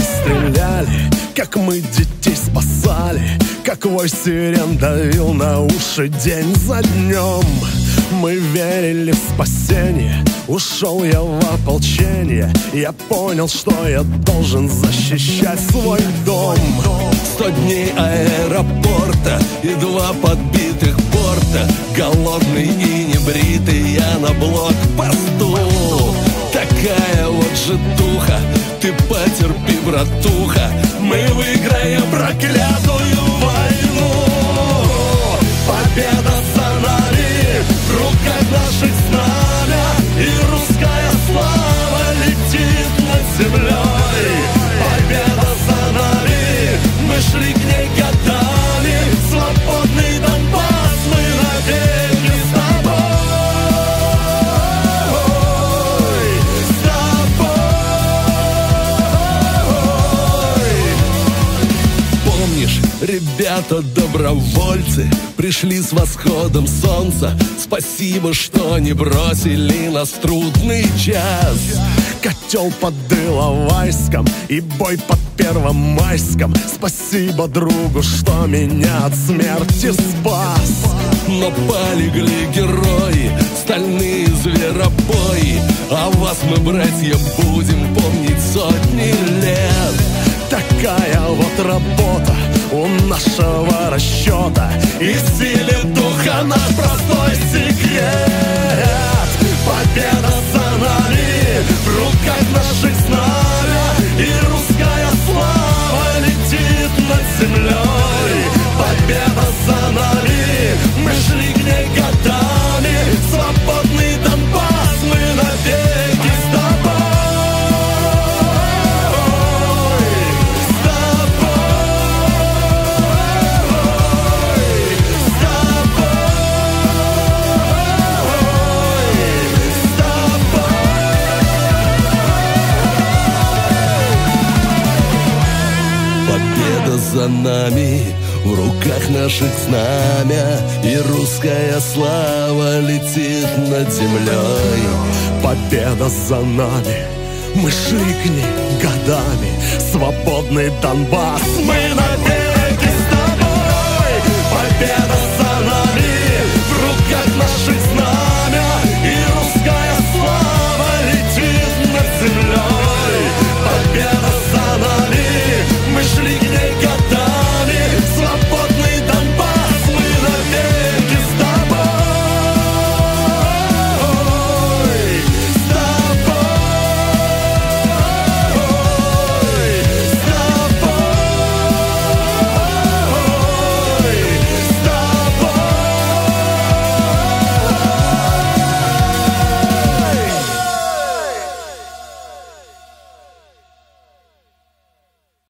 стреляли, как мы детей спасали, как вой сирен давил на уши день за днем. Мы верили в спасение Ушел я в ополчение. Я понял, что я должен защищать свой дом. Сто дней аэропорта И два подбитых порта Голодный и небритый Я на блокпосту. Такая вот житуха Ты потерпи, братуха. Мы выиграем проклятую Помнишь, ребята добровольцы Пришли с восходом солнца. Спасибо, что не бросили нас в трудный час. Котел под Иловайском И бой под Первомайском Спасибо другу, что меня от смерти спас. Но полегли герои, стальные зверобои. А вас мы, братья, будем помнить сотни лет. Такая вот работа у нашего расчета И в силе духа наш простой Победа за нами, в руках наших знамя И русская слава летит над землей. Победа за нами. Мы ней годами. Свободный Донбасс. Мы навеки